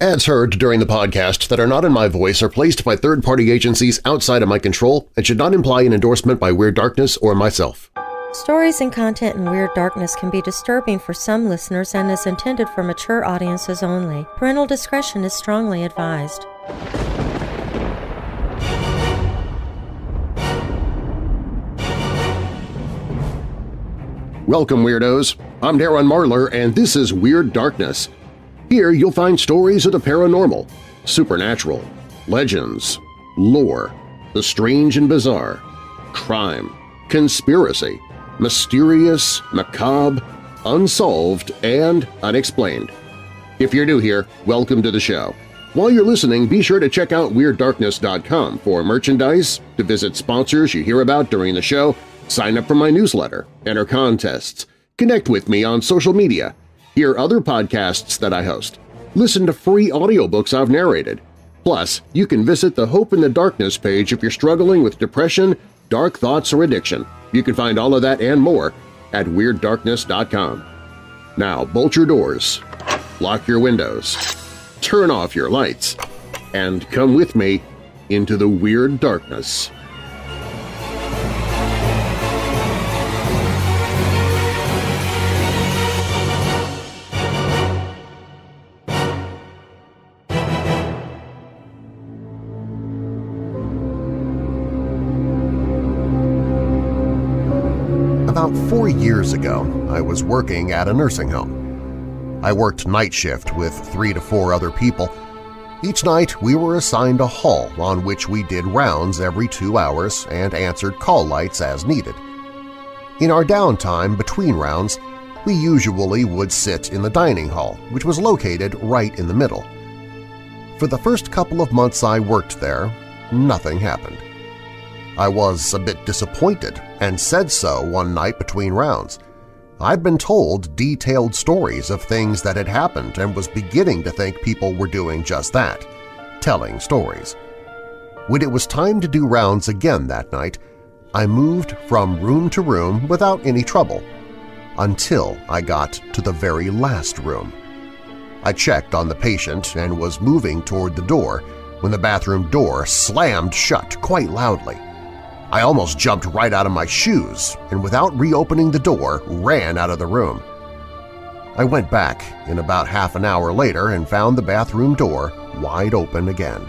Ads heard during the podcast that are not in my voice are placed by third-party agencies outside of my control and should not imply an endorsement by Weird Darkness or myself. Stories and content in Weird Darkness can be disturbing for some listeners and is intended for mature audiences only. Parental discretion is strongly advised. Welcome, Weirdos! I'm Darren Marlar, and this is Weird Darkness. Here you'll find stories of the paranormal, supernatural, legends, lore, the strange and bizarre, crime, conspiracy, mysterious, macabre, unsolved, and unexplained. If you're new here, welcome to the show. While you're listening, be sure to check out WeirdDarkness.com for merchandise, to visit sponsors you hear about during the show, sign up for my newsletter, enter contests, connect with me on social media, hear other podcasts that I host, listen to free audiobooks I've narrated. Plus, you can visit the Hope in the Darkness page if you're struggling with depression, dark thoughts, or addiction. You can find all of that and more at WeirdDarkness.com. Now bolt your doors, lock your windows, turn off your lights, and come with me into the Weird Darkness. Ago, I was working at a nursing home. I worked night shift with three to four other people. Each night we were assigned a hall on which we did rounds every two hours and answered call lights as needed. In our downtime between rounds, we usually would sit in the dining hall, which was located right in the middle. For the first couple of months I worked there, nothing happened. I was a bit disappointed and said so one night between rounds. I'd been told detailed stories of things that had happened and was beginning to think people were doing just that, telling stories. When it was time to do rounds again that night, I moved from room to room without any trouble, until I got to the very last room. I checked on the patient and was moving toward the door when the bathroom door slammed shut quite loudly. I almost jumped right out of my shoes and without reopening the door ran out of the room. I went back in about half an hour later and found the bathroom door wide open again.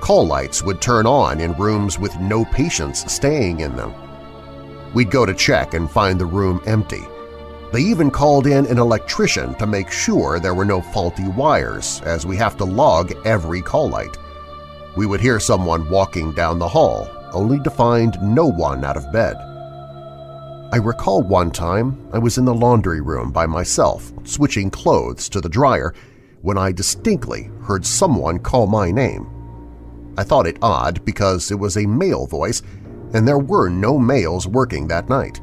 Call lights would turn on in rooms with no patients staying in them. We'd go to check and find the room empty. They even called in an electrician to make sure there were no faulty wires as we have to log every call light. We would hear someone walking down the hall only to find no one out of bed. I recall one time I was in the laundry room by myself, switching clothes to the dryer, when I distinctly heard someone call my name. I thought it odd because it was a male voice and there were no males working that night.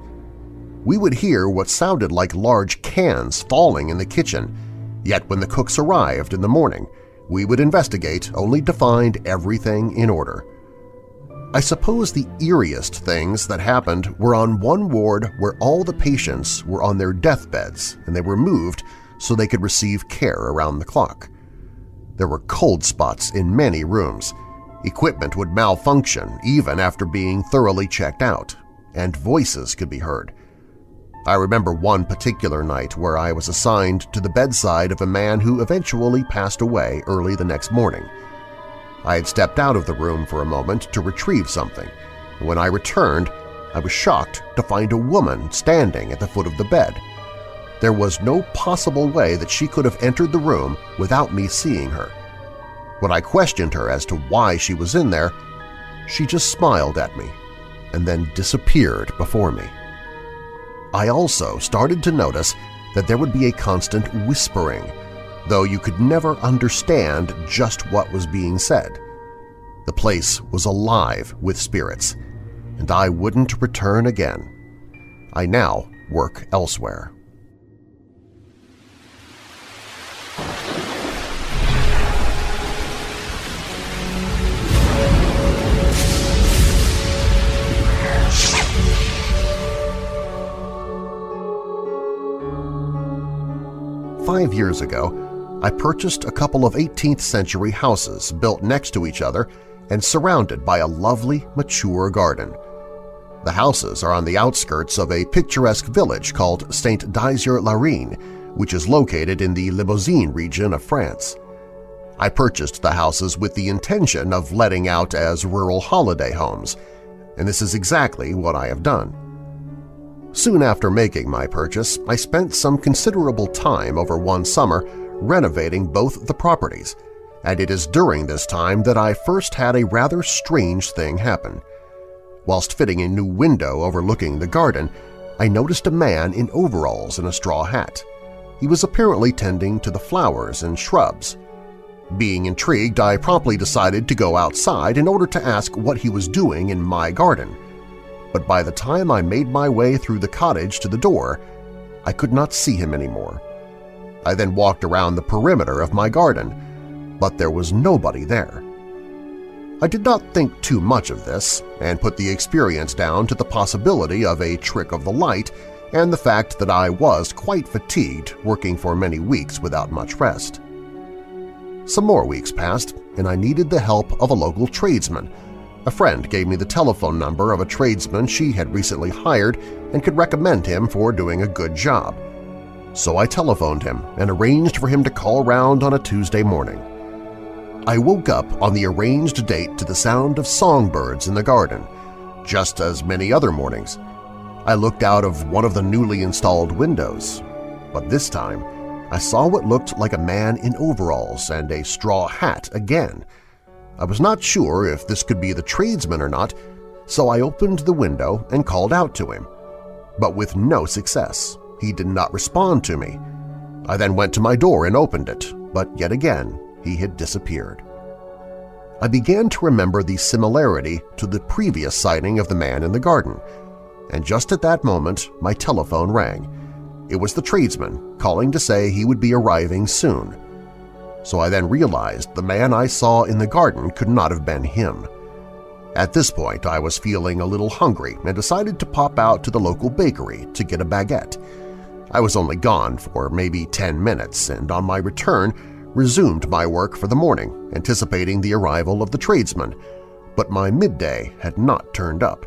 We would hear what sounded like large cans falling in the kitchen, yet when the cooks arrived in the morning, we would investigate only to find everything in order. I suppose the eeriest things that happened were on one ward where all the patients were on their deathbeds and they were moved so they could receive care around the clock. There were cold spots in many rooms. Equipment would malfunction even after being thoroughly checked out, and voices could be heard. I remember one particular night where I was assigned to the bedside of a man who eventually passed away early the next morning. I had stepped out of the room for a moment to retrieve something. When I returned, I was shocked to find a woman standing at the foot of the bed. There was no possible way that she could have entered the room without me seeing her. When I questioned her as to why she was in there, she just smiled at me and then disappeared before me. I also started to notice that there would be a constant whispering, though you could never understand just what was being said. The place was alive with spirits, and I wouldn't return again. I now work elsewhere. Five years ago, I purchased a couple of 18th century houses built next to each other and surrounded by a lovely, mature garden. The houses are on the outskirts of a picturesque village called St. Dizier-Leyrenne, which is located in the Limousin region of France. I purchased the houses with the intention of letting out as rural holiday homes, and this is exactly what I have done. Soon after making my purchase, I spent some considerable time over one summer renovating both the properties, and it is during this time that I first had a rather strange thing happen. Whilst fitting a new window overlooking the garden, I noticed a man in overalls and a straw hat. He was apparently tending to the flowers and shrubs. Being intrigued, I promptly decided to go outside in order to ask what he was doing in my garden. But by the time I made my way through the cottage to the door, I could not see him anymore. I then walked around the perimeter of my garden, but there was nobody there. I did not think too much of this and put the experience down to the possibility of a trick of the light and the fact that I was quite fatigued working for many weeks without much rest. Some more weeks passed, and I needed the help of a local tradesman. A friend gave me the telephone number of a tradesman she had recently hired and could recommend him for doing a good job so I telephoned him and arranged for him to call round on a Tuesday morning. I woke up on the arranged date to the sound of songbirds in the garden, just as many other mornings. I looked out of one of the newly installed windows, but this time I saw what looked like a man in overalls and a straw hat again. I was not sure if this could be the tradesman or not, so I opened the window and called out to him, but with no success. He did not respond to me. I then went to my door and opened it, but yet again he had disappeared. I began to remember the similarity to the previous sighting of the man in the garden, and just at that moment my telephone rang. It was the tradesman calling to say he would be arriving soon. So I then realized the man I saw in the garden could not have been him. At this point I was feeling a little hungry and decided to pop out to the local bakery to get a baguette. I was only gone for maybe 10 minutes and on my return resumed my work for the morning, anticipating the arrival of the tradesman, but my midday had not turned up.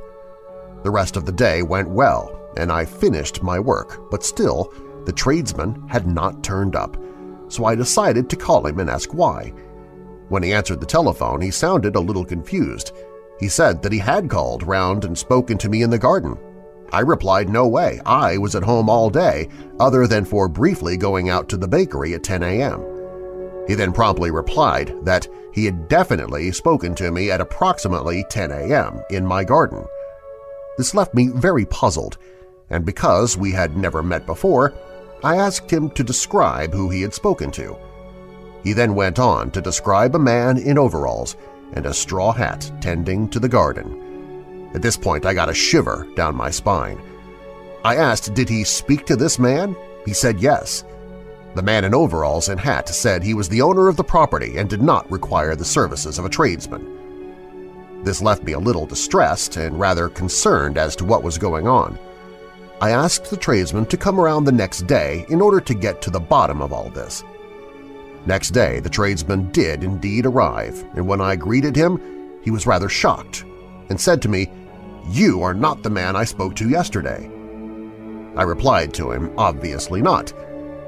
The rest of the day went well, and I finished my work, but still the tradesman had not turned up, so I decided to call him and ask why. When he answered the telephone, he sounded a little confused. He said that he had called round and spoken to me in the garden, I replied no way, I was at home all day, other than for briefly going out to the bakery at 10 a.m. He then promptly replied that he had definitely spoken to me at approximately 10 a.m. in my garden. This left me very puzzled, and because we had never met before, I asked him to describe who he had spoken to. He then went on to describe a man in overalls and a straw hat tending to the garden. At this point, I got a shiver down my spine. I asked, did he speak to this man? He said yes. The man in overalls and hat said he was the owner of the property and did not require the services of a tradesman. This left me a little distressed and rather concerned as to what was going on. I asked the tradesman to come around the next day in order to get to the bottom of all this. Next day, the tradesman did indeed arrive, and when I greeted him, he was rather shocked and said to me, you are not the man I spoke to yesterday. I replied to him, obviously not,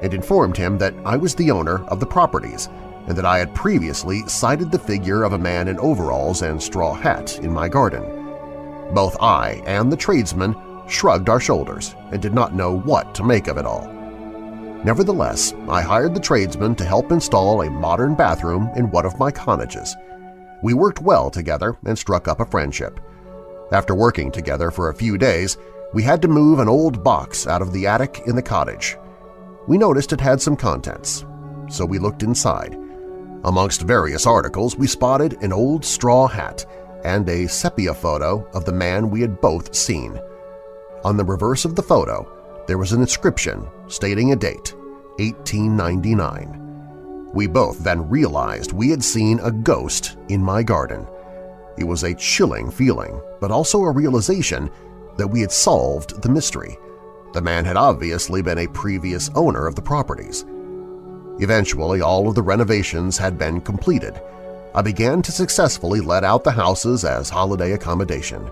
and informed him that I was the owner of the properties and that I had previously sighted the figure of a man in overalls and straw hat in my garden. Both I and the tradesman shrugged our shoulders and did not know what to make of it all. Nevertheless, I hired the tradesman to help install a modern bathroom in one of my cottages. We worked well together and struck up a friendship. After working together for a few days, we had to move an old box out of the attic in the cottage. We noticed it had some contents, so we looked inside. Amongst various articles, we spotted an old straw hat and a sepia photo of the man we had both seen. On the reverse of the photo, there was an inscription stating a date, 1899. We both then realized we had seen a ghost in my garden. It was a chilling feeling, but also a realization that we had solved the mystery. The man had obviously been a previous owner of the properties. Eventually, all of the renovations had been completed. I began to successfully let out the houses as holiday accommodation.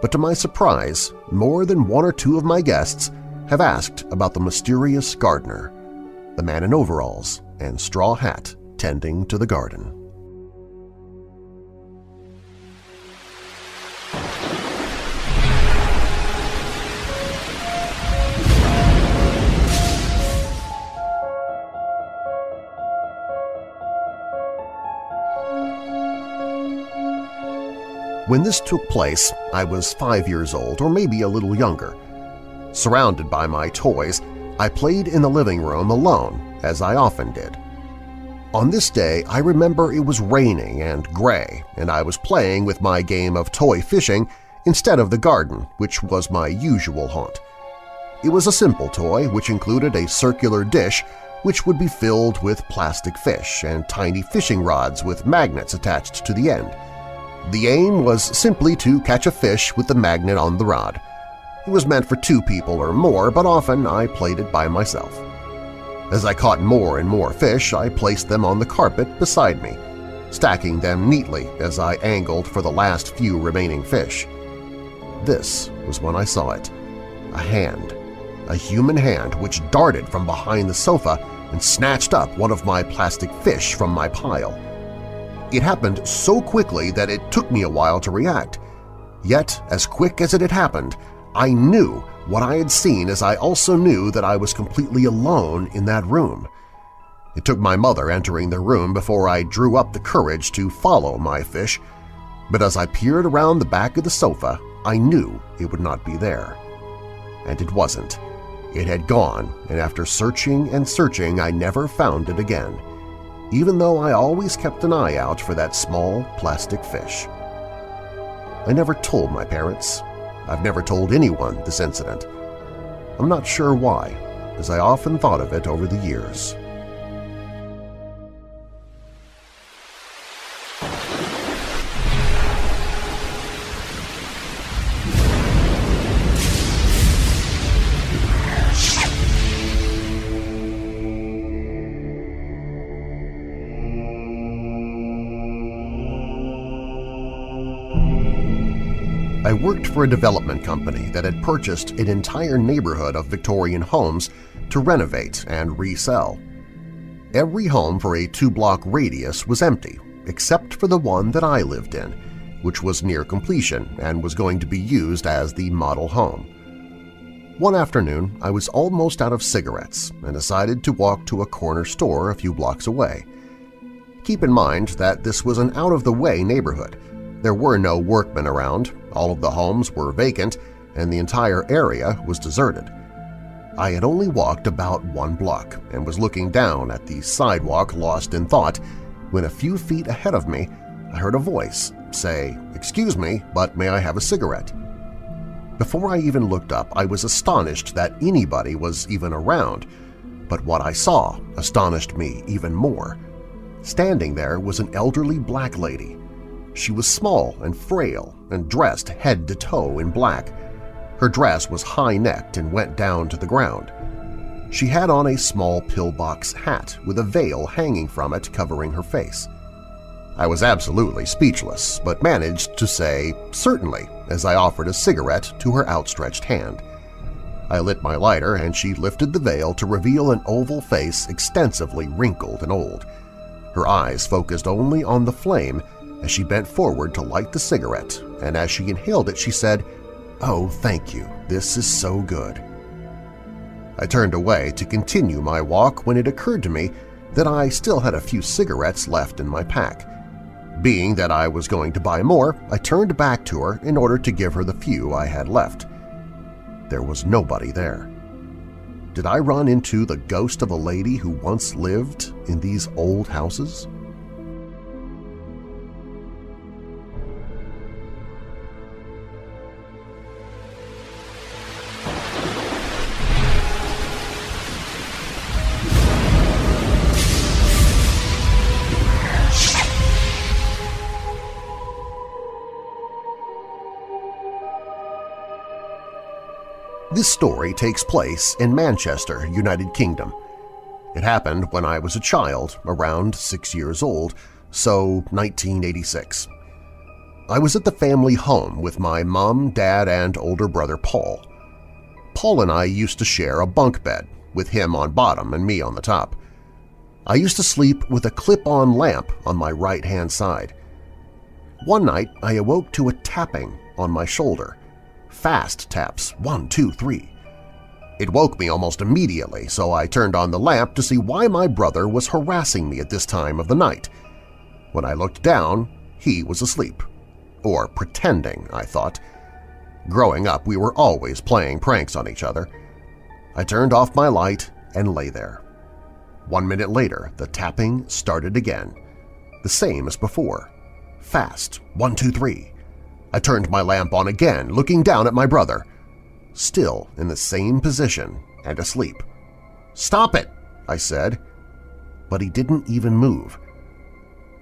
But to my surprise, more than one or two of my guests have asked about the mysterious gardener, the man in overalls and straw hat tending to the garden. When this took place, I was five years old or maybe a little younger. Surrounded by my toys, I played in the living room alone, as I often did. On this day, I remember it was raining and gray, and I was playing with my game of toy fishing instead of the garden, which was my usual haunt. It was a simple toy which included a circular dish which would be filled with plastic fish and tiny fishing rods with magnets attached to the end. The aim was simply to catch a fish with the magnet on the rod. It was meant for two people or more, but often I played it by myself. As I caught more and more fish, I placed them on the carpet beside me, stacking them neatly as I angled for the last few remaining fish. This was when I saw it. A hand. A human hand which darted from behind the sofa and snatched up one of my plastic fish from my pile. It happened so quickly that it took me a while to react. Yet, as quick as it had happened, I knew what I had seen as I also knew that I was completely alone in that room. It took my mother entering the room before I drew up the courage to follow my fish, but as I peered around the back of the sofa, I knew it would not be there. And it wasn't. It had gone, and after searching and searching, I never found it again even though I always kept an eye out for that small plastic fish. I never told my parents. I've never told anyone this incident. I'm not sure why, as I often thought of it over the years. For a development company that had purchased an entire neighborhood of Victorian homes to renovate and resell. Every home for a two-block radius was empty, except for the one that I lived in, which was near completion and was going to be used as the model home. One afternoon, I was almost out of cigarettes and decided to walk to a corner store a few blocks away. Keep in mind that this was an out-of-the-way neighborhood, there were no workmen around, all of the homes were vacant, and the entire area was deserted. I had only walked about one block and was looking down at the sidewalk lost in thought when a few feet ahead of me I heard a voice say, "'Excuse me, but may I have a cigarette?' Before I even looked up, I was astonished that anybody was even around, but what I saw astonished me even more. Standing there was an elderly black lady, she was small and frail and dressed head to toe in black. Her dress was high-necked and went down to the ground. She had on a small pillbox hat with a veil hanging from it covering her face. I was absolutely speechless, but managed to say certainly as I offered a cigarette to her outstretched hand. I lit my lighter and she lifted the veil to reveal an oval face extensively wrinkled and old. Her eyes focused only on the flame as she bent forward to light the cigarette, and as she inhaled it she said, "'Oh, thank you. This is so good.' I turned away to continue my walk when it occurred to me that I still had a few cigarettes left in my pack. Being that I was going to buy more, I turned back to her in order to give her the few I had left. There was nobody there. Did I run into the ghost of a lady who once lived in these old houses? This story takes place in Manchester, United Kingdom. It happened when I was a child, around six years old, so 1986. I was at the family home with my mom, dad, and older brother Paul. Paul and I used to share a bunk bed, with him on bottom and me on the top. I used to sleep with a clip-on lamp on my right-hand side. One night I awoke to a tapping on my shoulder. Fast taps, one, two, three. It woke me almost immediately, so I turned on the lamp to see why my brother was harassing me at this time of the night. When I looked down, he was asleep. Or pretending, I thought. Growing up, we were always playing pranks on each other. I turned off my light and lay there. One minute later, the tapping started again, the same as before. Fast, one, two, three. I turned my lamp on again, looking down at my brother. Still in the same position and asleep. "'Stop it!' I said. But he didn't even move.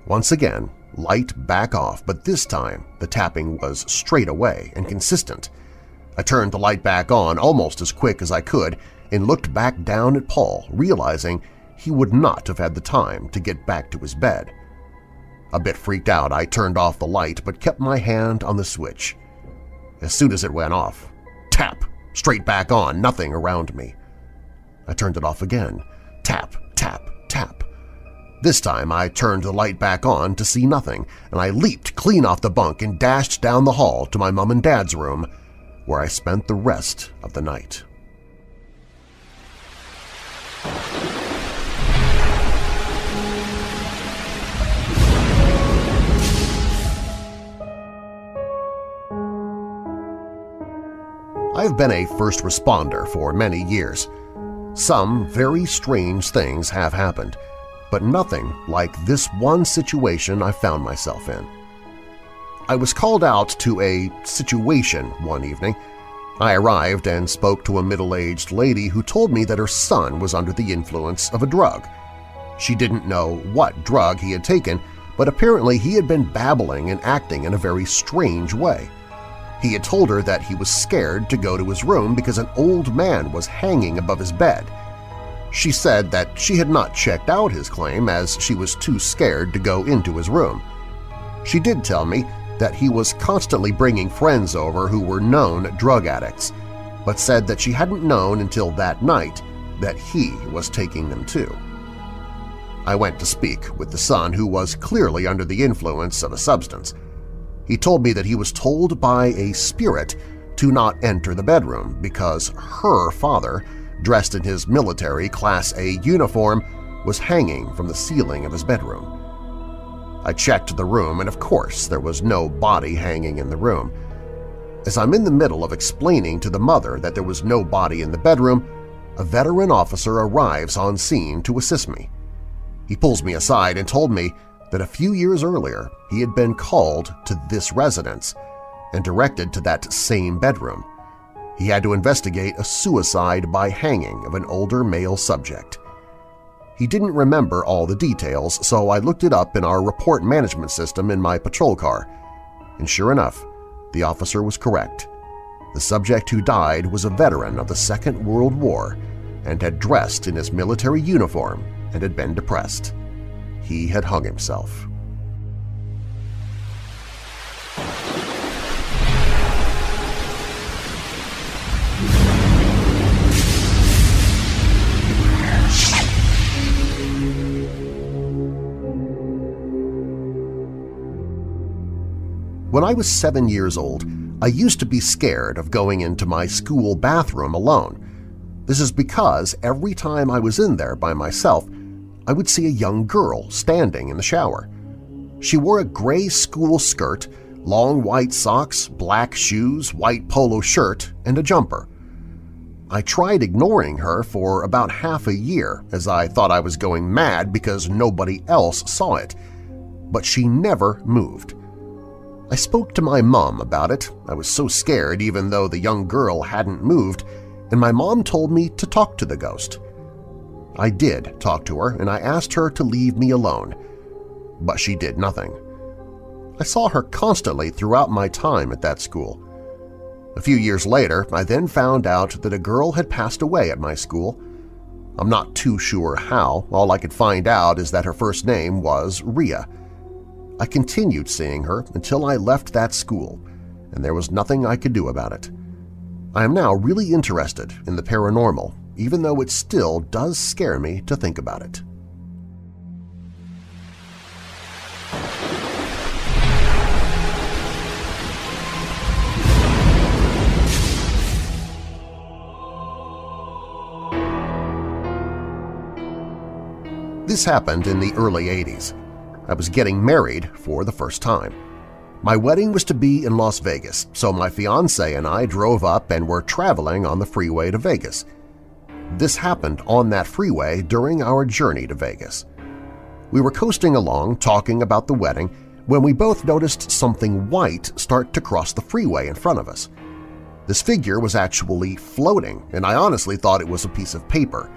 Once again, light back off, but this time the tapping was straight away and consistent. I turned the light back on almost as quick as I could and looked back down at Paul, realizing he would not have had the time to get back to his bed. A bit freaked out, I turned off the light but kept my hand on the switch. As soon as it went off, tap, straight back on, nothing around me. I turned it off again. Tap, tap, tap. This time I turned the light back on to see nothing, and I leaped clean off the bunk and dashed down the hall to my mom and dad's room, where I spent the rest of the night. I've been a first responder for many years. Some very strange things have happened, but nothing like this one situation I found myself in. I was called out to a situation one evening. I arrived and spoke to a middle-aged lady who told me that her son was under the influence of a drug. She didn't know what drug he had taken, but apparently he had been babbling and acting in a very strange way. He had told her that he was scared to go to his room because an old man was hanging above his bed she said that she had not checked out his claim as she was too scared to go into his room. She did tell me that he was constantly bringing friends over who were known drug addicts, but said that she hadn't known until that night that he was taking them too. I went to speak with the son who was clearly under the influence of a substance. He told me that he was told by a spirit to not enter the bedroom because her father dressed in his military Class A uniform, was hanging from the ceiling of his bedroom. I checked the room and of course there was no body hanging in the room. As I'm in the middle of explaining to the mother that there was no body in the bedroom, a veteran officer arrives on scene to assist me. He pulls me aside and told me that a few years earlier he had been called to this residence and directed to that same bedroom he had to investigate a suicide by hanging of an older male subject. He didn't remember all the details, so I looked it up in our report management system in my patrol car. And sure enough, the officer was correct. The subject who died was a veteran of the Second World War and had dressed in his military uniform and had been depressed. He had hung himself. When I was seven years old, I used to be scared of going into my school bathroom alone. This is because every time I was in there by myself, I would see a young girl standing in the shower. She wore a gray school skirt, long white socks, black shoes, white polo shirt, and a jumper. I tried ignoring her for about half a year as I thought I was going mad because nobody else saw it, but she never moved. I spoke to my mom about it. I was so scared even though the young girl hadn't moved, and my mom told me to talk to the ghost. I did talk to her, and I asked her to leave me alone, but she did nothing. I saw her constantly throughout my time at that school. A few years later, I then found out that a girl had passed away at my school. I'm not too sure how, all I could find out is that her first name was Ria. I continued seeing her until I left that school, and there was nothing I could do about it. I am now really interested in the paranormal, even though it still does scare me to think about it. This happened in the early 80s. I was getting married for the first time. My wedding was to be in Las Vegas, so my fiancé and I drove up and were traveling on the freeway to Vegas. This happened on that freeway during our journey to Vegas. We were coasting along talking about the wedding when we both noticed something white start to cross the freeway in front of us. This figure was actually floating, and I honestly thought it was a piece of paper.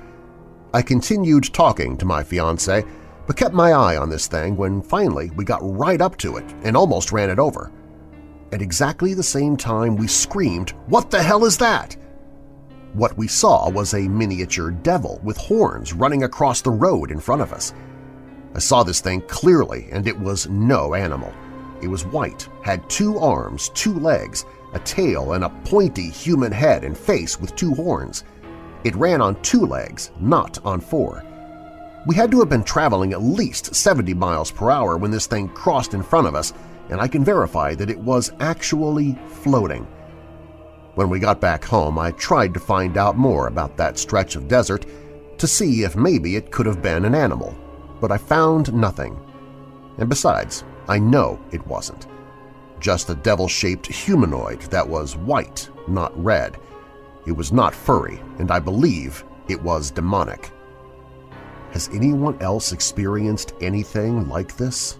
I continued talking to my fiancé, but kept my eye on this thing when finally we got right up to it and almost ran it over. At exactly the same time we screamed, "What the hell is that?" What we saw was a miniature devil with horns running across the road in front of us. I saw this thing clearly, and it was no animal. It was white, had two arms, two legs, a tail, and a pointy human head and face with two horns. It ran on two legs, not on four. We had to have been traveling at least 70 miles per hour when this thing crossed in front of us, and I can verify that it was actually floating. When we got back home, I tried to find out more about that stretch of desert to see if maybe it could have been an animal, but I found nothing. And besides, I know it wasn't. Just a devil-shaped humanoid that was white, not red, it was not furry, and I believe it was demonic. Has anyone else experienced anything like this?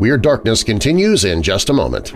Weird Darkness continues in just a moment.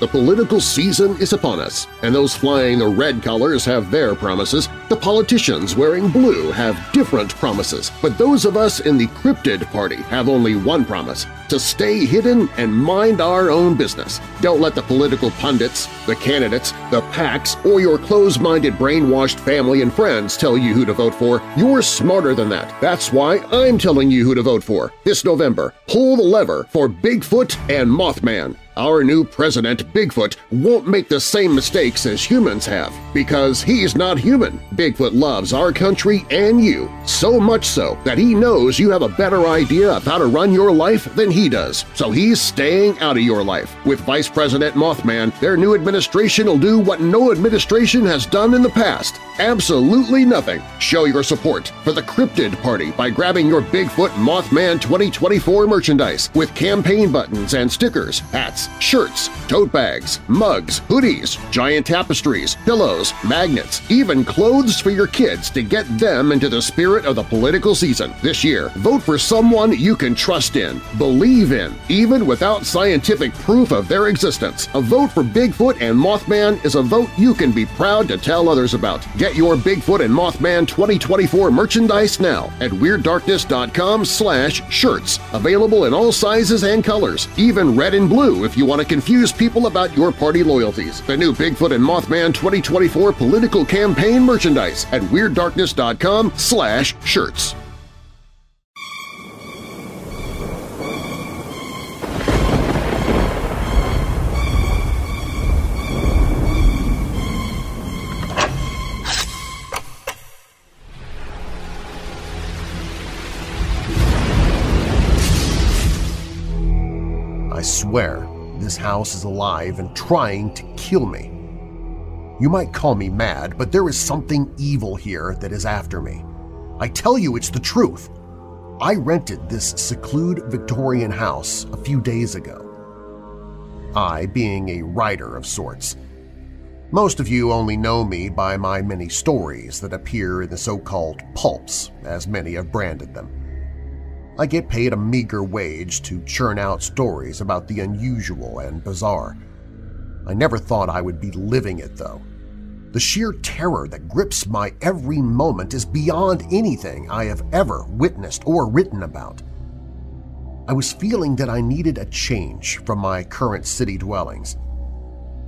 The political season is upon us, and those flying the red colors have their promises. The politicians wearing blue have different promises, but those of us in the cryptid party have only one promise – to stay hidden and mind our own business. Don't let the political pundits, the candidates, the PACs, or your closed-minded brainwashed family and friends tell you who to vote for. You're smarter than that. That's why I'm telling you who to vote for. This November, pull the lever for Bigfoot and Mothman. Our new president, Bigfoot, won't make the same mistakes as humans have, because he's not human. Bigfoot loves our country and you, so much so that he knows you have a better idea of how to run your life than he does, so he's staying out of your life. With Vice President Mothman, their new administration will do what no administration has done in the past – absolutely nothing. Show your support for the Cryptid Party by grabbing your Bigfoot Mothman 2024 merchandise with campaign buttons and stickers, hats, shirts, tote bags, mugs, hoodies, giant tapestries, pillows, magnets, even clothes for your kids to get them into the spirit of the political season. This year, vote for someone you can trust in, believe in, even without scientific proof of their existence. A vote for Bigfoot and Mothman is a vote you can be proud to tell others about. Get your Bigfoot and Mothman 2024 merchandise now at WeirdDarkness.com slash shirts, available in all sizes and colors, even red and blue if you want to confuse people about your party loyalties. The new Bigfoot and Mothman 2024 political campaign merchandise at WeirdDarkness.com slash shirts. Swear this house is alive and trying to kill me. You might call me mad, but there is something evil here that is after me. I tell you it's the truth. I rented this secluded Victorian house a few days ago. I being a writer of sorts. Most of you only know me by my many stories that appear in the so-called pulps, as many have branded them. I get paid a meager wage to churn out stories about the unusual and bizarre. I never thought I would be living it, though. The sheer terror that grips my every moment is beyond anything I have ever witnessed or written about. I was feeling that I needed a change from my current city dwellings.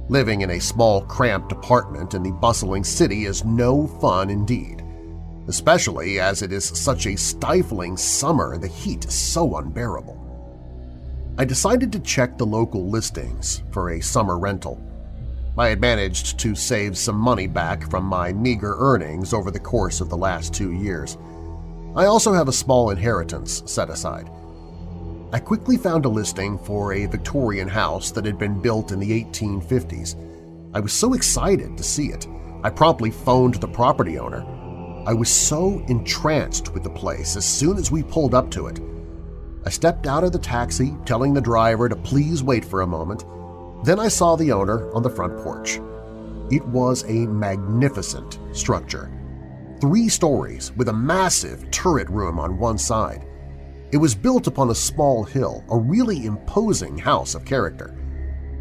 Living in a small, cramped apartment in the bustling city is no fun indeed, especially as it is such a stifling summer and the heat is so unbearable. I decided to check the local listings for a summer rental. I had managed to save some money back from my meager earnings over the course of the last two years. I also have a small inheritance set aside. I quickly found a listing for a Victorian house that had been built in the 1850s. I was so excited to see it, I promptly phoned the property owner. I was so entranced with the place as soon as we pulled up to it. I stepped out of the taxi, telling the driver to please wait for a moment, then I saw the owner on the front porch. It was a magnificent structure. Three stories with a massive turret room on one side. It was built upon a small hill, a really imposing house of character.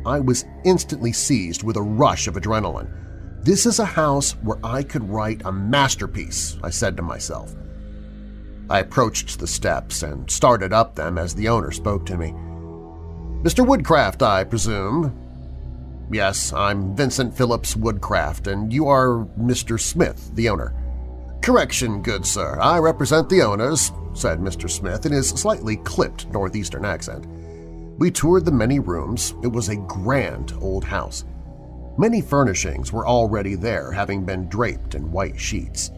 I was instantly seized with a rush of adrenaline. This is a house where I could write a masterpiece, I said to myself. I approached the steps and started up them as the owner spoke to me. Mr. Woodcraft, I presume? Yes, I'm Vincent Phillips Woodcraft, and you are Mr. Smith, the owner. Correction, good sir. I represent the owners, said Mr. Smith in his slightly clipped northeastern accent. We toured the many rooms. It was a grand old house. Many furnishings were already there, having been draped in white sheets.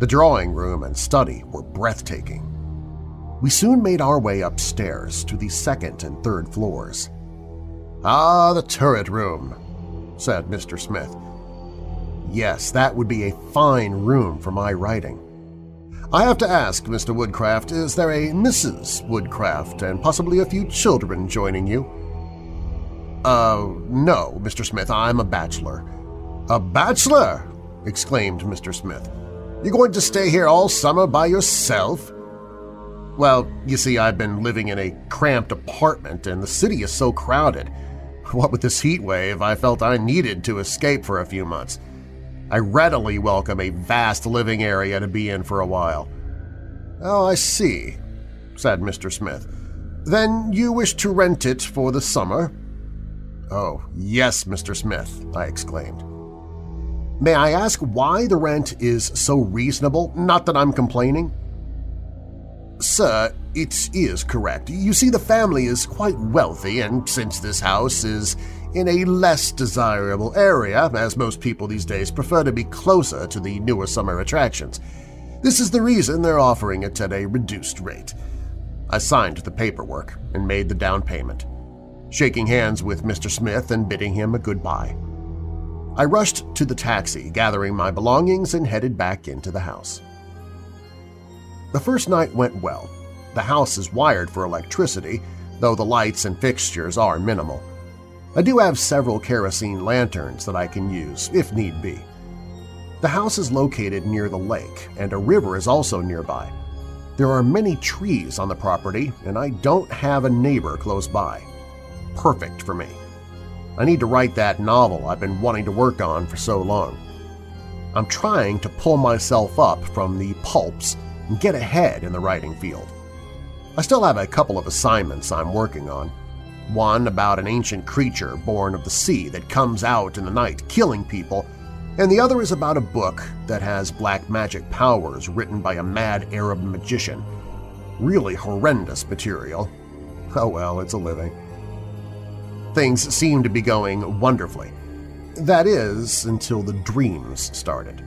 The drawing room and study were breathtaking. We soon made our way upstairs to the second and third floors. "'Ah, the turret room,' said Mr. Smith. Yes, that would be a fine room for my writing. I have to ask, Mr. Woodcraft, is there a Mrs. Woodcraft and possibly a few children joining you? Uh, no, Mr. Smith, I'm a bachelor. A bachelor? exclaimed Mr. Smith. You're going to stay here all summer by yourself? Well, you see, I've been living in a cramped apartment and the city is so crowded. What with this heat wave, I felt I needed to escape for a few months. I readily welcome a vast living area to be in for a while. Oh, I see, said Mr. Smith. Then you wish to rent it for the summer? Oh, yes, Mr. Smith, I exclaimed. May I ask why the rent is so reasonable? Not that I'm complaining. Sir, it is correct. You see, the family is quite wealthy, and since this house is in a less desirable area, as most people these days prefer to be closer to the newer summer attractions, this is the reason they're offering it at a reduced rate. I signed the paperwork and made the down payment, shaking hands with Mr. Smith and bidding him a goodbye. I rushed to the taxi, gathering my belongings, and headed back into the house. The first night went well. The house is wired for electricity, though the lights and fixtures are minimal. I do have several kerosene lanterns that I can use, if need be. The house is located near the lake, and a river is also nearby. There are many trees on the property, and I don't have a neighbor close by. Perfect for me. I need to write that novel I've been wanting to work on for so long. I'm trying to pull myself up from the pulps and get ahead in the writing field. I still have a couple of assignments I'm working on. One about an ancient creature born of the sea that comes out in the night killing people, and the other is about a book that has black magic powers written by a mad Arab magician. Really horrendous material. Oh well, it's a living. Things seemed to be going wonderfully. That is, until the dreams started.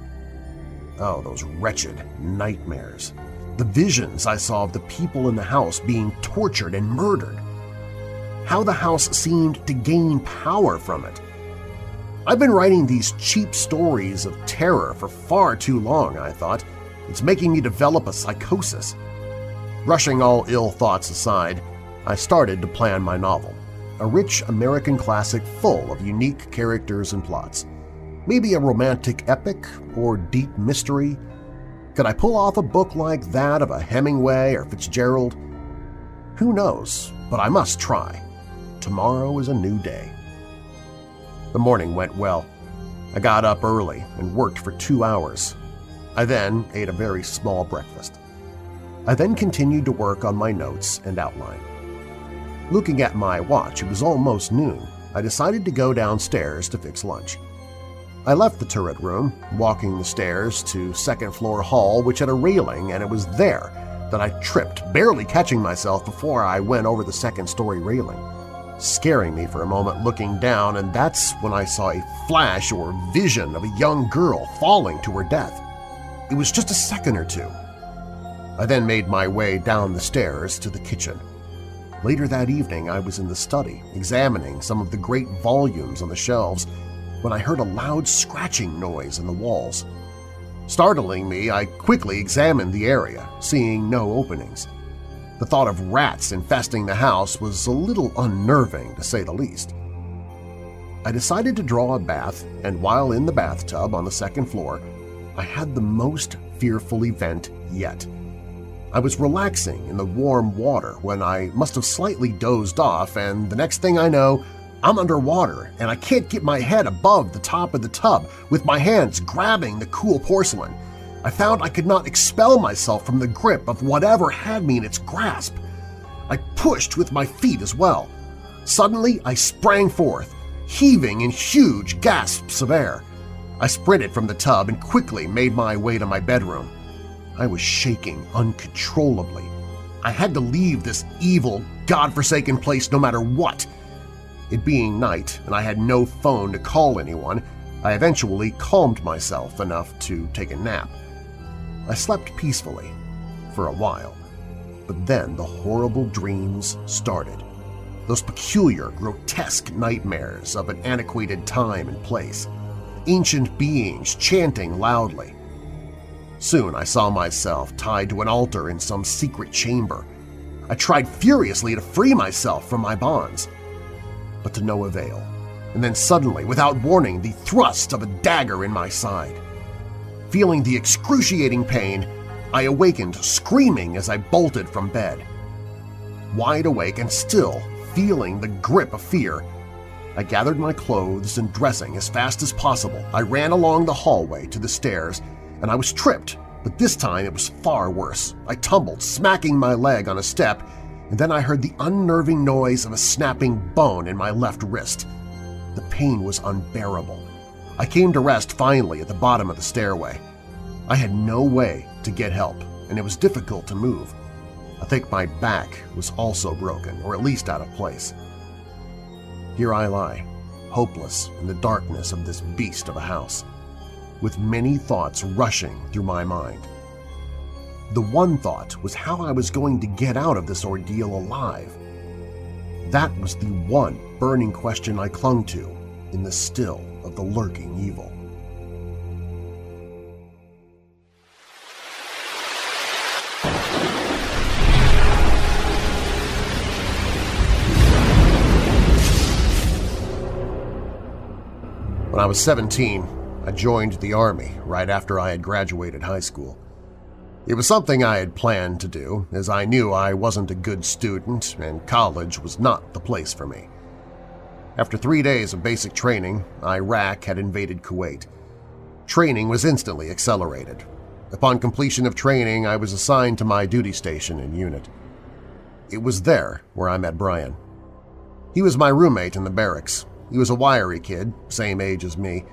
Oh, those wretched nightmares. The visions I saw of the people in the house being tortured and murdered. How the house seemed to gain power from it. I've been writing these cheap stories of terror for far too long, I thought. It's making me develop a psychosis. Brushing all ill thoughts aside, I started to plan my novel, a rich American classic full of unique characters and plots. Maybe a romantic epic or deep mystery? Could I pull off a book like that of a Hemingway or Fitzgerald? Who knows, but I must try. Tomorrow is a new day. The morning went well. I got up early and worked for two hours. I then ate a very small breakfast. I then continued to work on my notes and outline. Looking at my watch, it was almost noon. I decided to go downstairs to fix lunch. I left the turret room, walking the stairs to second floor hall which had a railing and it was there that I tripped, barely catching myself before I went over the second story railing, scaring me for a moment looking down and that's when I saw a flash or vision of a young girl falling to her death. It was just a second or two. I then made my way down the stairs to the kitchen. Later that evening I was in the study, examining some of the great volumes on the shelves when I heard a loud scratching noise in the walls. Startling me, I quickly examined the area, seeing no openings. The thought of rats infesting the house was a little unnerving, to say the least. I decided to draw a bath, and while in the bathtub on the second floor, I had the most fearful event yet. I was relaxing in the warm water when I must have slightly dozed off, and the next thing I know, I'm underwater and I can't get my head above the top of the tub with my hands grabbing the cool porcelain. I found I could not expel myself from the grip of whatever had me in its grasp. I pushed with my feet as well. Suddenly, I sprang forth, heaving in huge gasps of air. I sprinted from the tub and quickly made my way to my bedroom. I was shaking uncontrollably. I had to leave this evil, godforsaken place no matter what. It being night and I had no phone to call anyone, I eventually calmed myself enough to take a nap. I slept peacefully for a while, but then the horrible dreams started. Those peculiar, grotesque nightmares of an antiquated time and place, ancient beings chanting loudly. Soon I saw myself tied to an altar in some secret chamber. I tried furiously to free myself from my bonds but to no avail, and then suddenly, without warning, the thrust of a dagger in my side. Feeling the excruciating pain, I awakened screaming as I bolted from bed. Wide awake and still feeling the grip of fear, I gathered my clothes and dressing as fast as possible. I ran along the hallway to the stairs, and I was tripped, but this time it was far worse. I tumbled, smacking my leg on a step, and then I heard the unnerving noise of a snapping bone in my left wrist. The pain was unbearable. I came to rest finally at the bottom of the stairway. I had no way to get help, and it was difficult to move. I think my back was also broken, or at least out of place. Here I lie, hopeless in the darkness of this beast of a house, with many thoughts rushing through my mind. The one thought was how I was going to get out of this ordeal alive. That was the one burning question I clung to in the still of the lurking evil. When I was 17, I joined the Army right after I had graduated high school. It was something I had planned to do, as I knew I wasn't a good student and college was not the place for me. After three days of basic training, Iraq had invaded Kuwait. Training was instantly accelerated. Upon completion of training, I was assigned to my duty station and unit. It was there where I met Brian. He was my roommate in the barracks. He was a wiry kid, same age as me,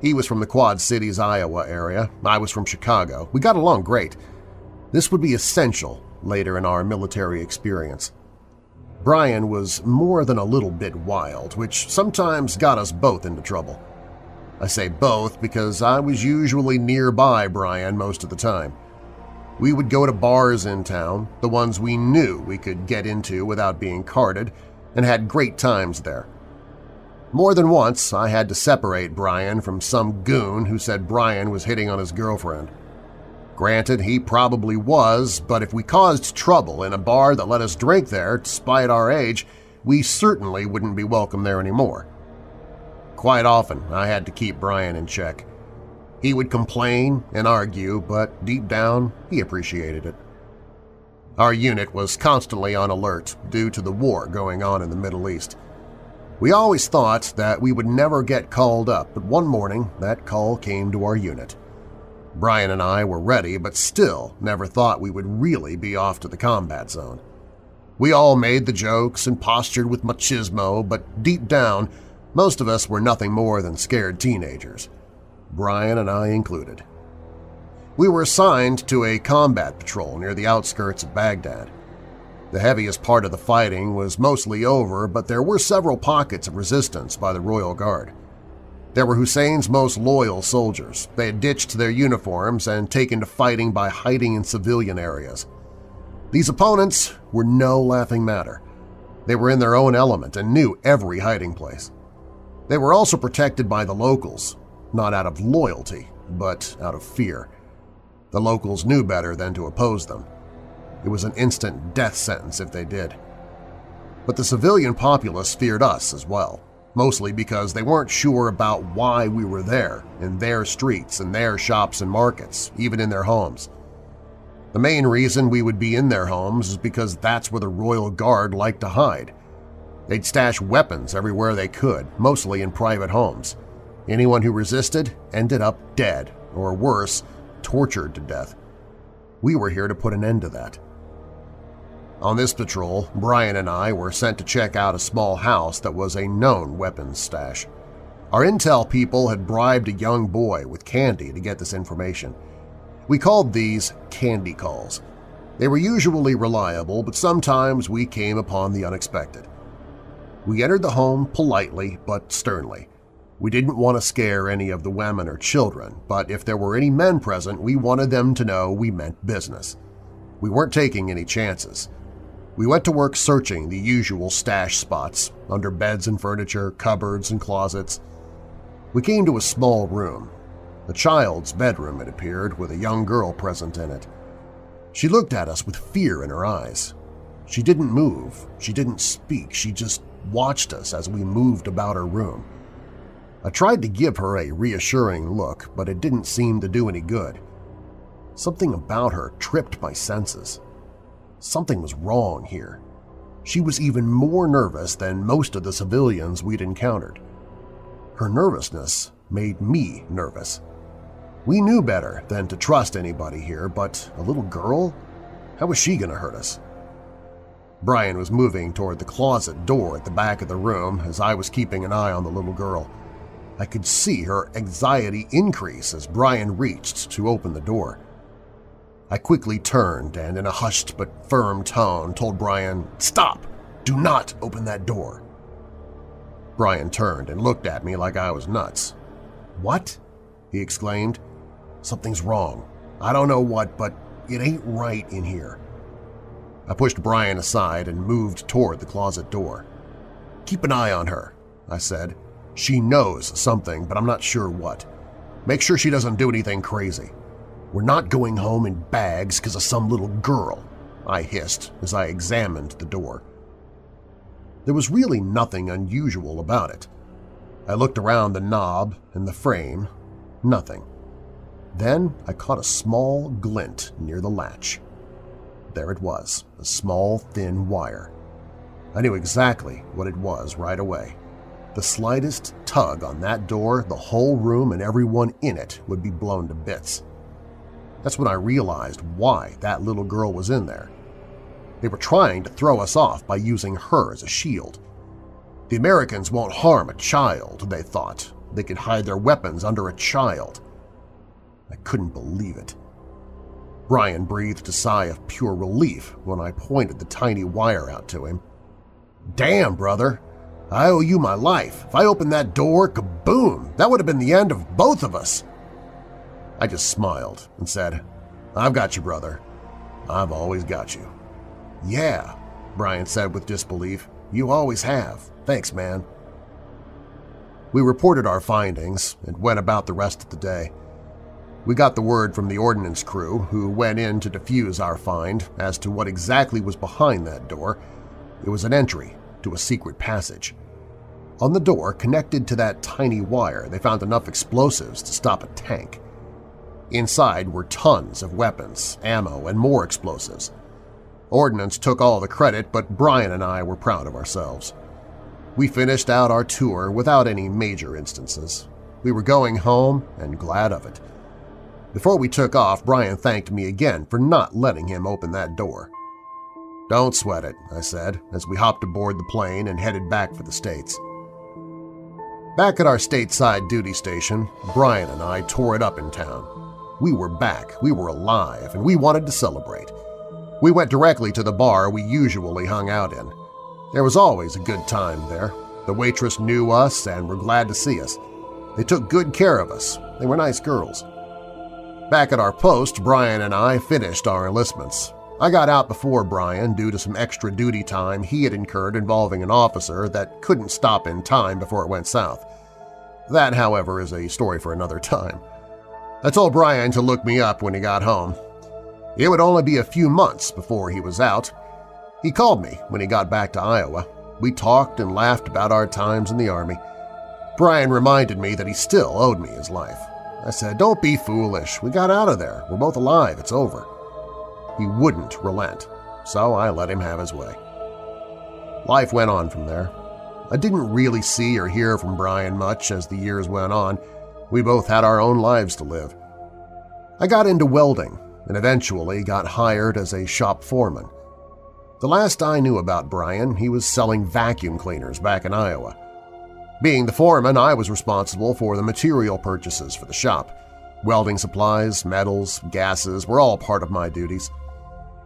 he was from the Quad Cities, Iowa area. I was from Chicago. We got along great. This would be essential later in our military experience. Brian was more than a little bit wild, which sometimes got us both into trouble. I say both because I was usually nearby Brian most of the time. We would go to bars in town, the ones we knew we could get into without being carded, and had great times there. More than once I had to separate Brian from some goon who said Brian was hitting on his girlfriend. Granted, he probably was, but if we caused trouble in a bar that let us drink there despite our age, we certainly wouldn't be welcome there anymore. Quite often I had to keep Brian in check. He would complain and argue, but deep down he appreciated it. Our unit was constantly on alert due to the war going on in the Middle East. We always thought that we would never get called up, but one morning that call came to our unit. Brian and I were ready, but still never thought we would really be off to the combat zone. We all made the jokes and postured with machismo, but deep down, most of us were nothing more than scared teenagers, Brian and I included. We were assigned to a combat patrol near the outskirts of Baghdad. The heaviest part of the fighting was mostly over, but there were several pockets of resistance by the Royal Guard. There were Hussein's most loyal soldiers. They had ditched their uniforms and taken to fighting by hiding in civilian areas. These opponents were no laughing matter. They were in their own element and knew every hiding place. They were also protected by the locals, not out of loyalty, but out of fear. The locals knew better than to oppose them. It was an instant death sentence if they did. But the civilian populace feared us as well, mostly because they weren't sure about why we were there, in their streets and their shops and markets, even in their homes. The main reason we would be in their homes is because that's where the Royal Guard liked to hide. They'd stash weapons everywhere they could, mostly in private homes. Anyone who resisted ended up dead, or worse, tortured to death. We were here to put an end to that. On this patrol, Brian and I were sent to check out a small house that was a known weapons stash. Our intel people had bribed a young boy with candy to get this information. We called these candy calls. They were usually reliable, but sometimes we came upon the unexpected. We entered the home politely but sternly. We didn't want to scare any of the women or children, but if there were any men present, we wanted them to know we meant business. We weren't taking any chances. We went to work searching the usual stash spots, under beds and furniture, cupboards and closets. We came to a small room. A child's bedroom, it appeared, with a young girl present in it. She looked at us with fear in her eyes. She didn't move, she didn't speak, she just watched us as we moved about her room. I tried to give her a reassuring look, but it didn't seem to do any good. Something about her tripped my senses. Something was wrong here. She was even more nervous than most of the civilians we'd encountered. Her nervousness made me nervous. We knew better than to trust anybody here, but a little girl? How was she going to hurt us? Brian was moving toward the closet door at the back of the room as I was keeping an eye on the little girl. I could see her anxiety increase as Brian reached to open the door. I quickly turned and in a hushed but firm tone told Brian, Stop! Do not open that door! Brian turned and looked at me like I was nuts. What? he exclaimed. Something's wrong. I don't know what, but it ain't right in here. I pushed Brian aside and moved toward the closet door. Keep an eye on her, I said. She knows something, but I'm not sure what. Make sure she doesn't do anything crazy. We're not going home in bags because of some little girl, I hissed as I examined the door. There was really nothing unusual about it. I looked around the knob and the frame. Nothing. Then I caught a small glint near the latch. There it was, a small, thin wire. I knew exactly what it was right away. The slightest tug on that door, the whole room and everyone in it would be blown to bits. That's when I realized why that little girl was in there. They were trying to throw us off by using her as a shield. The Americans won't harm a child, they thought. They could hide their weapons under a child. I couldn't believe it. Brian breathed a sigh of pure relief when I pointed the tiny wire out to him. Damn, brother! I owe you my life. If I opened that door, kaboom! That would have been the end of both of us. I just smiled and said, I've got you, brother. I've always got you. Yeah, Brian said with disbelief. You always have. Thanks, man. We reported our findings and went about the rest of the day. We got the word from the ordnance crew, who went in to defuse our find as to what exactly was behind that door. It was an entry to a secret passage. On the door, connected to that tiny wire, they found enough explosives to stop a tank. Inside were tons of weapons, ammo, and more explosives. Ordnance took all the credit, but Brian and I were proud of ourselves. We finished out our tour without any major instances. We were going home and glad of it. Before we took off, Brian thanked me again for not letting him open that door. Don't sweat it, I said, as we hopped aboard the plane and headed back for the States. Back at our stateside duty station, Brian and I tore it up in town. We were back, we were alive, and we wanted to celebrate. We went directly to the bar we usually hung out in. There was always a good time there. The waitress knew us and were glad to see us. They took good care of us. They were nice girls. Back at our post, Brian and I finished our enlistments. I got out before Brian due to some extra duty time he had incurred involving an officer that couldn't stop in time before it went south. That, however, is a story for another time. I told Brian to look me up when he got home. It would only be a few months before he was out. He called me when he got back to Iowa. We talked and laughed about our times in the Army. Brian reminded me that he still owed me his life. I said, don't be foolish. We got out of there. We're both alive. It's over. He wouldn't relent, so I let him have his way. Life went on from there. I didn't really see or hear from Brian much as the years went on. We both had our own lives to live. I got into welding and eventually got hired as a shop foreman. The last I knew about Brian, he was selling vacuum cleaners back in Iowa. Being the foreman, I was responsible for the material purchases for the shop. Welding supplies, metals, gases were all part of my duties.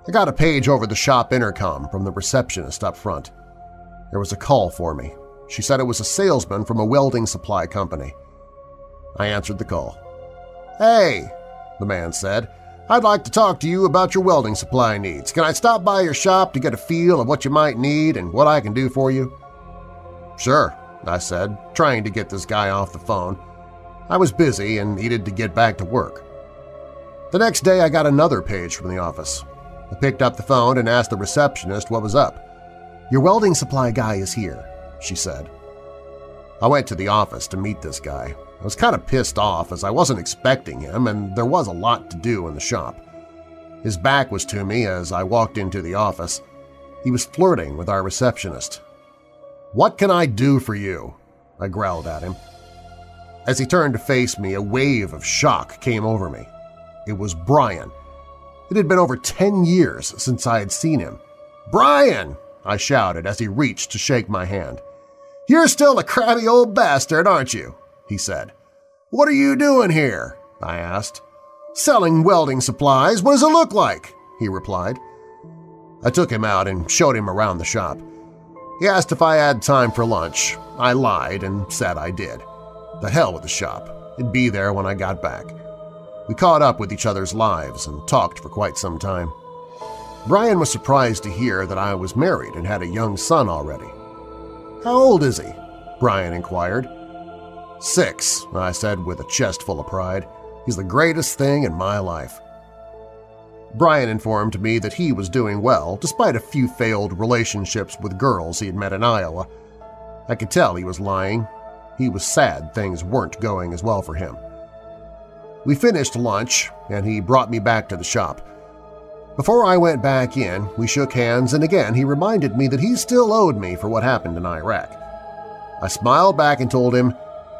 I got a page over the shop intercom from the receptionist up front. There was a call for me. She said it was a salesman from a welding supply company. I answered the call. "'Hey,' the man said, I'd like to talk to you about your welding supply needs. Can I stop by your shop to get a feel of what you might need and what I can do for you?' "'Sure,' I said, trying to get this guy off the phone. I was busy and needed to get back to work. The next day I got another page from the office. I picked up the phone and asked the receptionist what was up. "'Your welding supply guy is here,' she said. I went to the office to meet this guy. I was kind of pissed off as I wasn't expecting him and there was a lot to do in the shop. His back was to me as I walked into the office. He was flirting with our receptionist, what can I do for you? I growled at him. As he turned to face me, a wave of shock came over me. It was Brian. It had been over ten years since I had seen him. Brian! I shouted as he reached to shake my hand. You're still a crabby old bastard, aren't you? He said. What are you doing here? I asked. Selling welding supplies. What does it look like? he replied. I took him out and showed him around the shop. He asked if I had time for lunch. I lied and said I did. The hell with the shop. It'd be there when I got back. We caught up with each other's lives and talked for quite some time. Brian was surprised to hear that I was married and had a young son already. How old is he? Brian inquired. Six, I said with a chest full of pride. He's the greatest thing in my life. Brian informed me that he was doing well despite a few failed relationships with girls he had met in Iowa. I could tell he was lying. He was sad things weren't going as well for him. We finished lunch, and he brought me back to the shop. Before I went back in, we shook hands, and again he reminded me that he still owed me for what happened in Iraq. I smiled back and told him,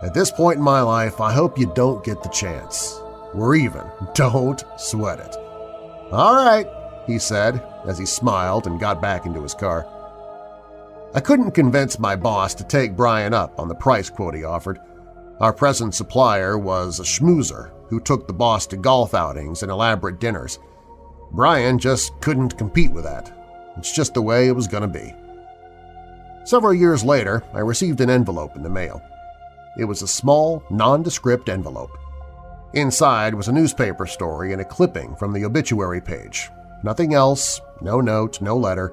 At this point in my life, I hope you don't get the chance. We're even. Don't sweat it. All right, he said as he smiled and got back into his car. I couldn't convince my boss to take Brian up on the price quote he offered. Our present supplier was a schmoozer who took the boss to golf outings and elaborate dinners. Brian just couldn't compete with that. It's just the way it was going to be. Several years later, I received an envelope in the mail. It was a small, nondescript envelope. Inside was a newspaper story and a clipping from the obituary page. Nothing else, no note, no letter,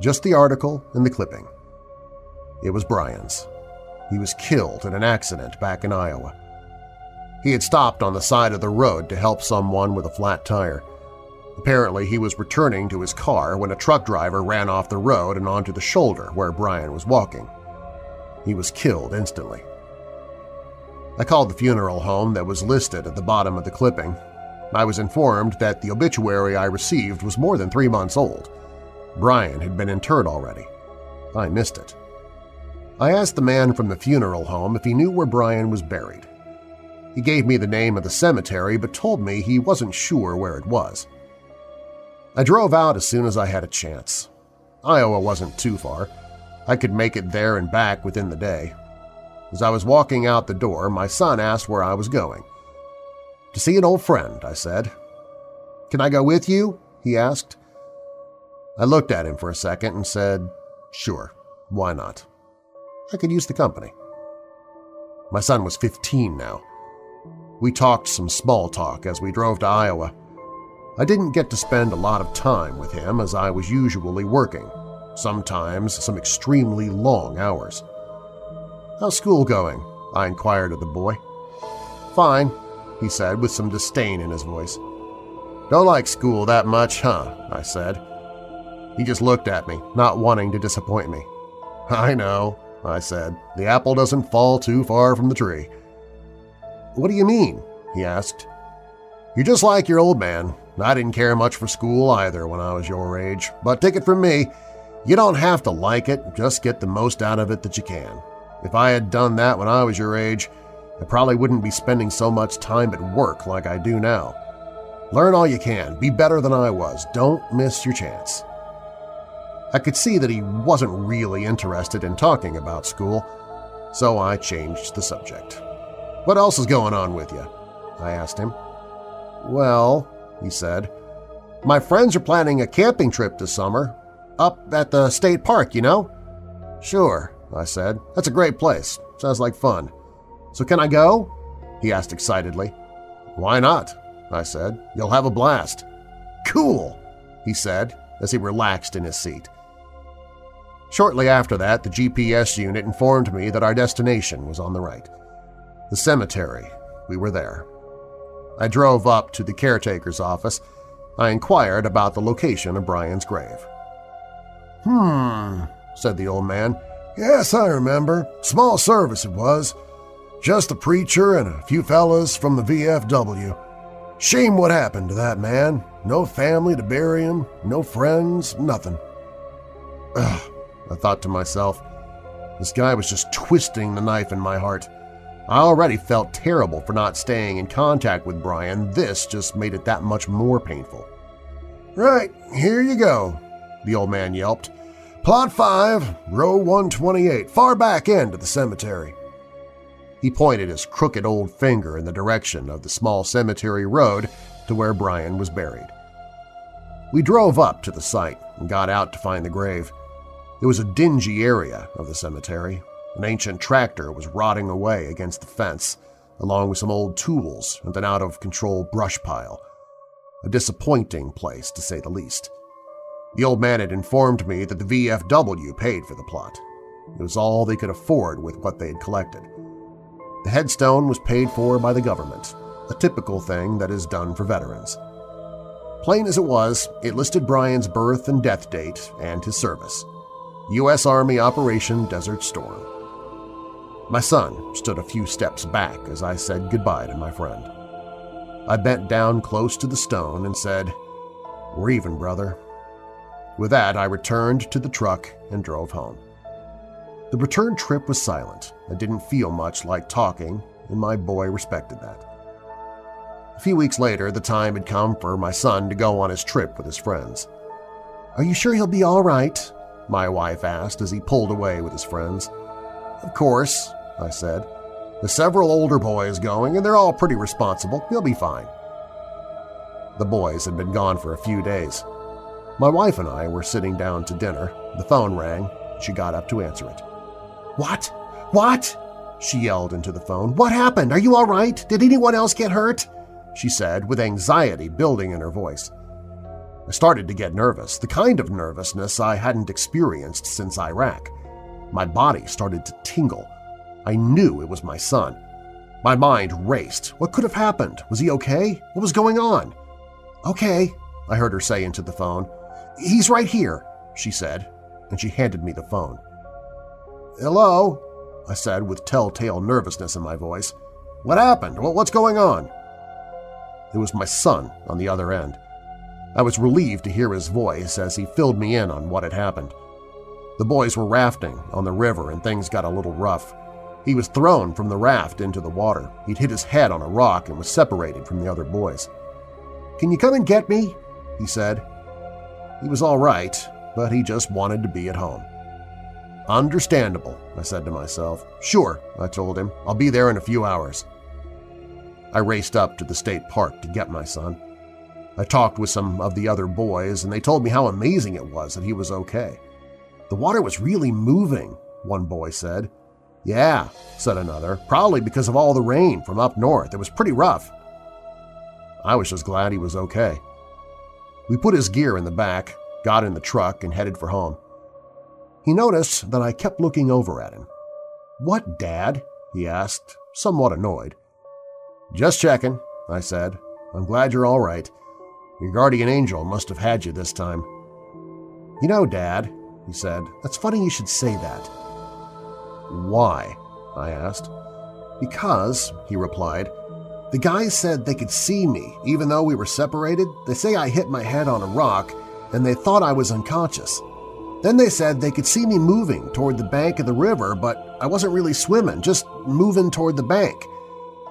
just the article and the clipping. It was Brian's. He was killed in an accident back in Iowa. He had stopped on the side of the road to help someone with a flat tire. Apparently, he was returning to his car when a truck driver ran off the road and onto the shoulder where Brian was walking. He was killed instantly. I called the funeral home that was listed at the bottom of the clipping. I was informed that the obituary I received was more than three months old. Brian had been interred already. I missed it. I asked the man from the funeral home if he knew where Brian was buried. He gave me the name of the cemetery but told me he wasn't sure where it was. I drove out as soon as I had a chance. Iowa wasn't too far. I could make it there and back within the day. As I was walking out the door, my son asked where I was going. To see an old friend, I said. Can I go with you? he asked. I looked at him for a second and said, sure, why not? I could use the company. My son was 15 now. We talked some small talk as we drove to Iowa. I didn't get to spend a lot of time with him as I was usually working, sometimes some extremely long hours. How's school going? I inquired of the boy. Fine, he said with some disdain in his voice. Don't like school that much, huh? I said. He just looked at me, not wanting to disappoint me. I know, I said. The apple doesn't fall too far from the tree. What do you mean? he asked. You're just like your old man. I didn't care much for school either when I was your age, but take it from me, you don't have to like it, just get the most out of it that you can. If I had done that when I was your age, I probably wouldn't be spending so much time at work like I do now. Learn all you can, be better than I was, don't miss your chance. I could see that he wasn't really interested in talking about school, so I changed the subject. What else is going on with you? I asked him. Well, he said, my friends are planning a camping trip this summer, up at the state park, you know? Sure, I said. That's a great place. Sounds like fun. So can I go? He asked excitedly. Why not? I said. You'll have a blast. Cool, he said as he relaxed in his seat. Shortly after that, the GPS unit informed me that our destination was on the right. The cemetery. We were there. I drove up to the caretaker's office. I inquired about the location of Brian's grave. Hmm, said the old man. Yes, I remember. Small service it was. Just a preacher and a few fellas from the VFW. Shame what happened to that man. No family to bury him, no friends, nothing. Ugh, I thought to myself. This guy was just twisting the knife in my heart. I already felt terrible for not staying in contact with Brian. This just made it that much more painful. Right, here you go, the old man yelped. Plot 5, row 128, far back end of the cemetery. He pointed his crooked old finger in the direction of the small cemetery road to where Brian was buried. We drove up to the site and got out to find the grave. It was a dingy area of the cemetery. An ancient tractor was rotting away against the fence, along with some old tools and an out-of-control brush pile. A disappointing place, to say the least. The old man had informed me that the VFW paid for the plot. It was all they could afford with what they had collected. The headstone was paid for by the government, a typical thing that is done for veterans. Plain as it was, it listed Brian's birth and death date and his service. U.S. Army Operation Desert Storm. My son stood a few steps back as I said goodbye to my friend. I bent down close to the stone and said, We're even, brother. With that, I returned to the truck and drove home. The return trip was silent and didn't feel much like talking, and my boy respected that. A few weeks later, the time had come for my son to go on his trip with his friends. Are you sure he'll be all right? My wife asked as he pulled away with his friends. Of course, I said. There's several older boys going, and they're all pretty responsible. He'll be fine. The boys had been gone for a few days. My wife and I were sitting down to dinner. The phone rang. She got up to answer it. What? What? She yelled into the phone. What happened? Are you all right? Did anyone else get hurt? She said, with anxiety building in her voice. I started to get nervous, the kind of nervousness I hadn't experienced since Iraq. My body started to tingle. I knew it was my son. My mind raced. What could have happened? Was he okay? What was going on? Okay, I heard her say into the phone. He's right here, she said, and she handed me the phone. Hello, I said with telltale nervousness in my voice. What happened? What's going on? It was my son on the other end. I was relieved to hear his voice as he filled me in on what had happened. The boys were rafting on the river and things got a little rough. He was thrown from the raft into the water. He'd hit his head on a rock and was separated from the other boys. Can you come and get me? he said. He was all right, but he just wanted to be at home. Understandable, I said to myself. Sure, I told him. I'll be there in a few hours. I raced up to the state park to get my son. I talked with some of the other boys, and they told me how amazing it was that he was okay. The water was really moving, one boy said. Yeah, said another, probably because of all the rain from up north. It was pretty rough. I was just glad he was okay. We put his gear in the back, got in the truck, and headed for home. He noticed that I kept looking over at him. What, Dad? he asked, somewhat annoyed. Just checking, I said. I'm glad you're all right. Your guardian angel must have had you this time. You know, Dad, he said, that's funny you should say that. Why? I asked. Because, he replied, the guys said they could see me even though we were separated. They say I hit my head on a rock and they thought I was unconscious. Then they said they could see me moving toward the bank of the river, but I wasn't really swimming, just moving toward the bank.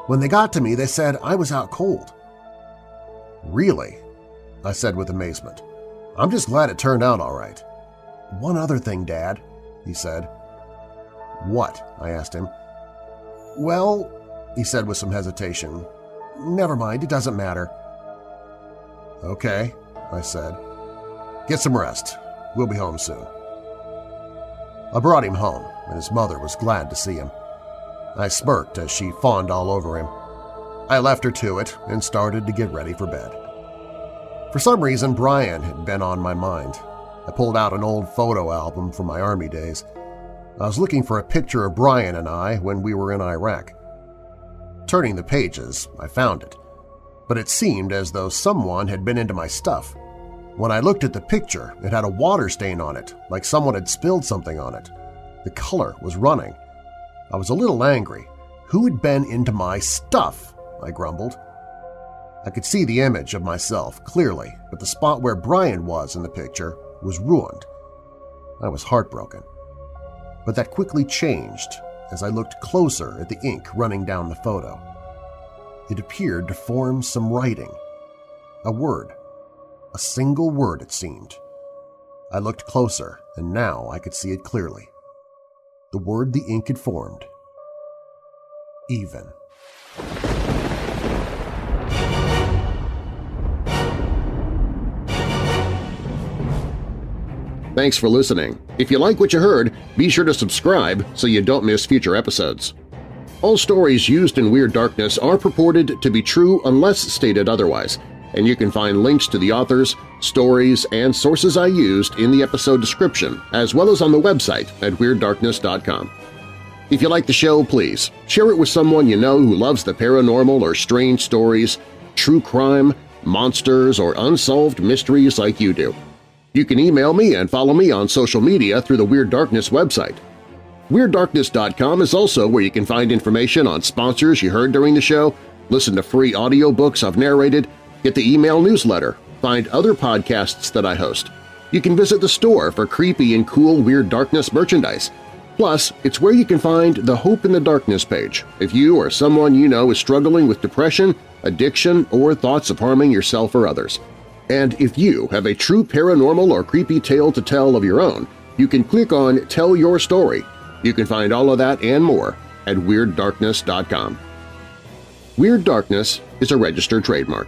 When they got to me, they said I was out cold. Really? I said with amazement. I'm just glad it turned out all right. One other thing, Dad, he said. What? I asked him. Well, he said with some hesitation. Never mind, it doesn't matter. Okay, I said. Get some rest. We'll be home soon. I brought him home, and his mother was glad to see him. I smirked as she fawned all over him. I left her to it and started to get ready for bed. For some reason, Brian had been on my mind. I pulled out an old photo album from my Army days. I was looking for a picture of Brian and I when we were in Iraq. Turning the pages, I found it, but it seemed as though someone had been into my stuff. When I looked at the picture, it had a water stain on it, like someone had spilled something on it. The color was running. I was a little angry. Who had been into my stuff? I grumbled. I could see the image of myself clearly, but the spot where Brian was in the picture was ruined. I was heartbroken. But that quickly changed as I looked closer at the ink running down the photo. It appeared to form some writing. A word. A single word, it seemed. I looked closer, and now I could see it clearly. The word the ink had formed. Even. Thanks for listening. If you like what you heard, be sure to subscribe so you don't miss future episodes. All stories used in Weird Darkness are purported to be true unless stated otherwise, and you can find links to the authors, stories, and sources I used in the episode description, as well as on the website at WeirdDarkness.com. If you like the show, please share it with someone you know who loves the paranormal or strange stories, true crime, monsters, or unsolved mysteries like you do. You can email me and follow me on social media through the Weird Darkness website. WeirdDarkness.com is also where you can find information on sponsors you heard during the show, listen to free audiobooks I've narrated, get the email newsletter, find other podcasts that I host. You can visit the store for creepy and cool Weird Darkness merchandise. Plus, it's where you can find the Hope in the Darkness page if you or someone you know is struggling with depression, addiction, or thoughts of harming yourself or others. And if you have a true paranormal or creepy tale to tell of your own, you can click on Tell Your Story. You can find all of that and more at WeirdDarkness.com. Weird Darkness is a registered trademark.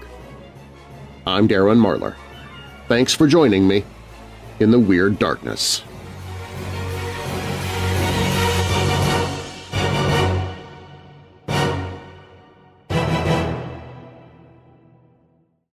I'm Darren Marlar. Thanks for joining me in the Weird Darkness.